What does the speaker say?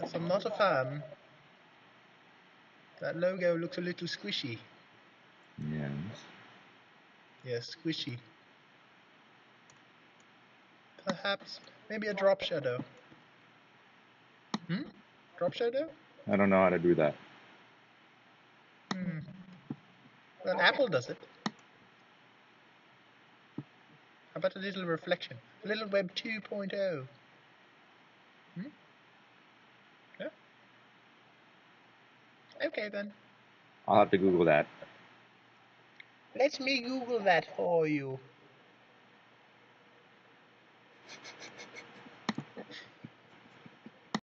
Yes, I'm not a fan. That logo looks a little squishy. Yes. Yes, squishy. Perhaps, maybe a drop shadow. Hmm? Drop shadow? I don't know how to do that. Hmm. Well, Apple does it. How about a little reflection? A little Web 2.0. Hmm? Okay then. I'll have to Google that. Let me Google that for you.